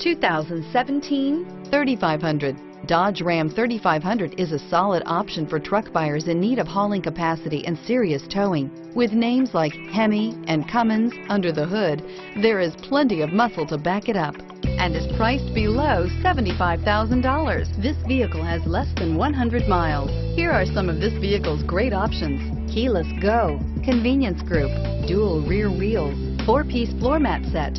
2017 3500. Dodge Ram 3500 is a solid option for truck buyers in need of hauling capacity and serious towing. With names like Hemi and Cummins under the hood, there is plenty of muscle to back it up and is priced below $75,000. This vehicle has less than 100 miles. Here are some of this vehicle's great options. Keyless go, convenience group, dual rear wheels, four-piece floor mat set,